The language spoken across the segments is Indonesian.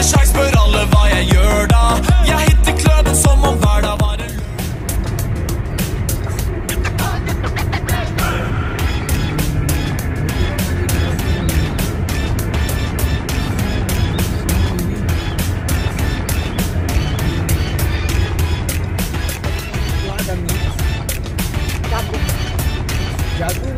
hadde sjans spør alle hva jeg gjør da. Jeg hitter klønen som om hver var en Jago.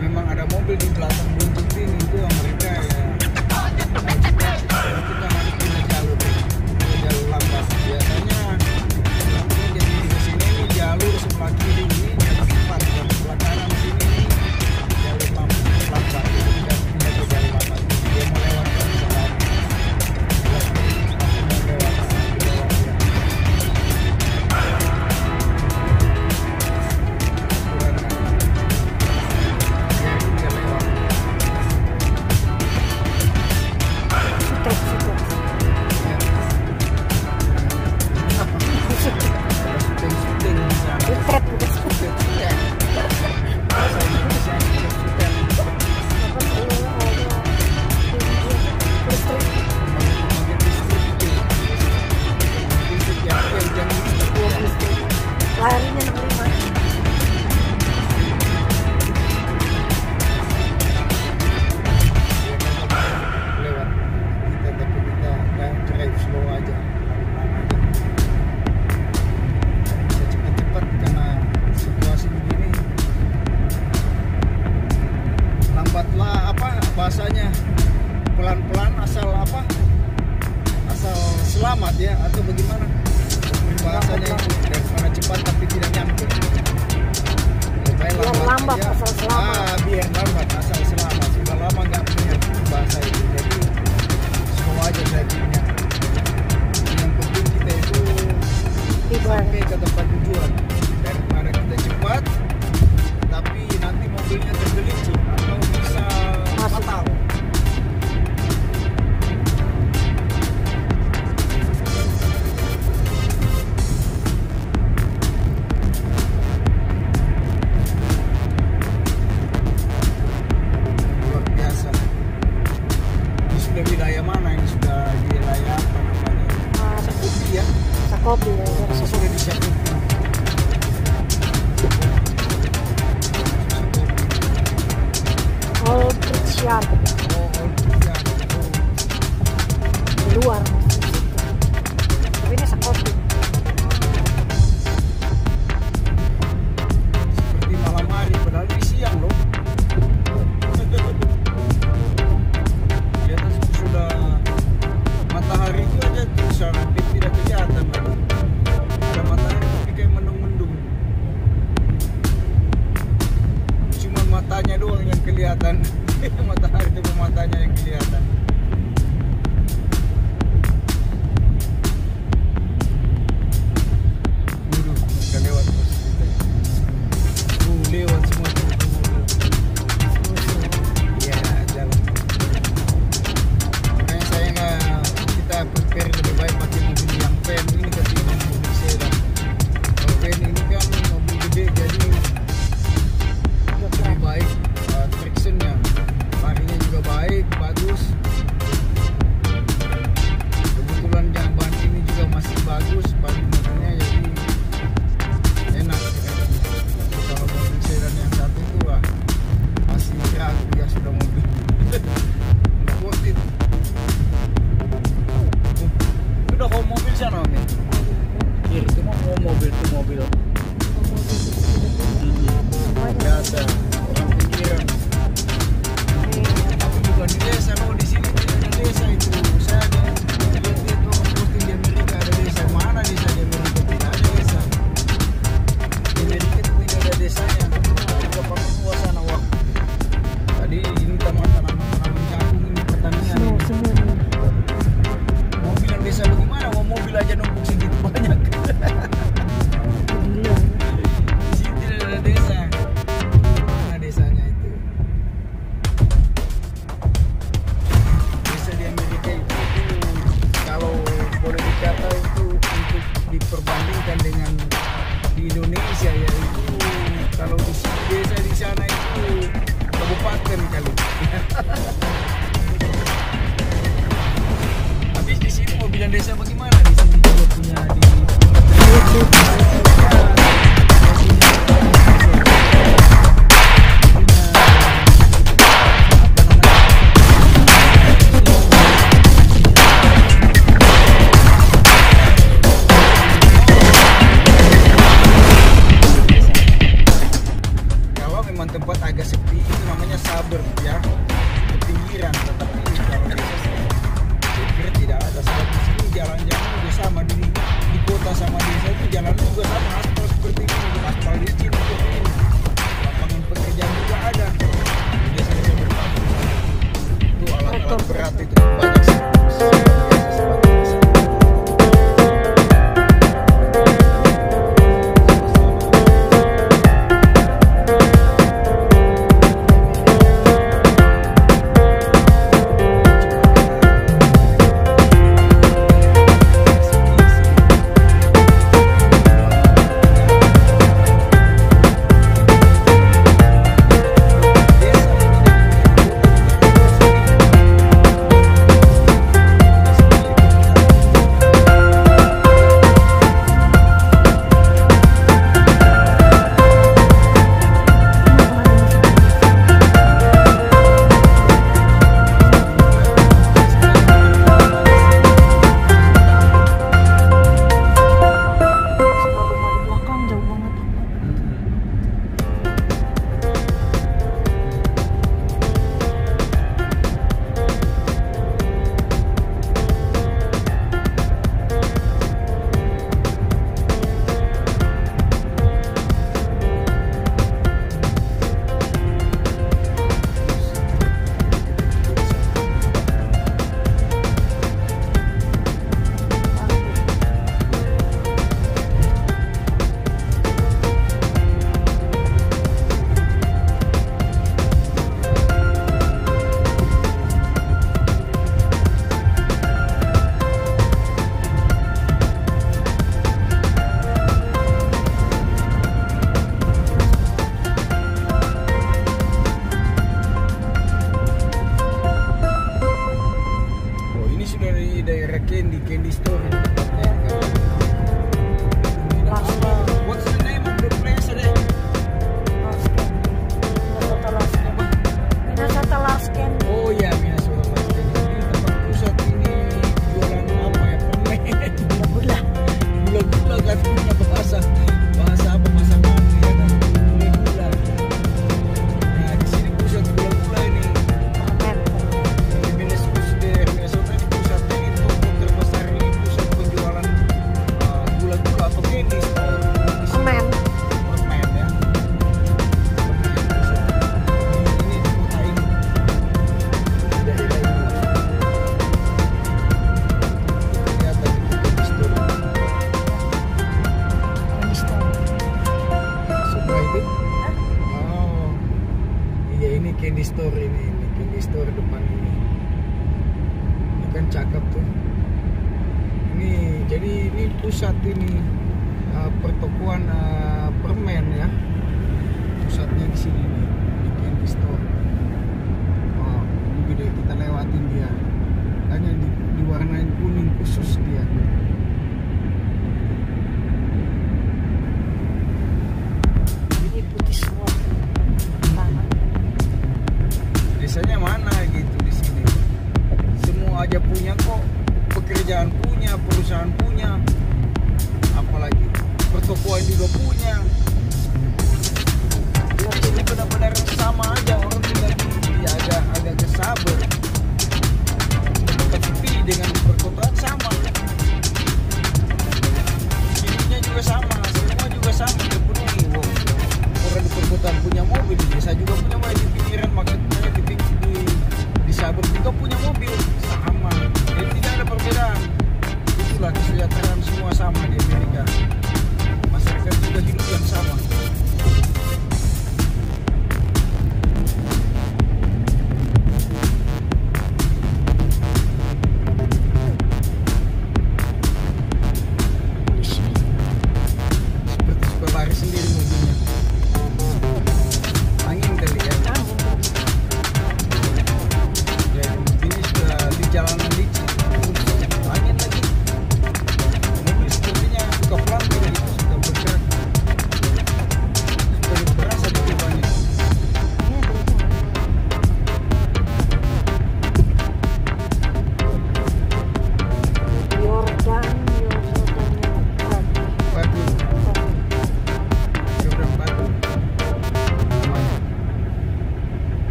memang ada mobil di belakang buntutin itu yang mereka ya. Kita harus pindah jalur pindah jalur lambat biasanya lambatnya jadi di sini ini jalur sebelah kiri. sampai ke tempat tujuan. sentido. diperbandingkan dengan di Indonesia ya itu kalau di desa di sana itu kabupaten kali. Habis di sini mau bilang desa bagaimana di sini? Juga punya di ini candy store ini, ini candy store depan ini. Ini kan cakep tuh. Ini jadi ini pusat ini uh, pertokoan uh, permen ya. Pusatnya di sini nih di candy store oh ini gede kita lewatin dia. Hanya di, diwarnain kuning khusus dia.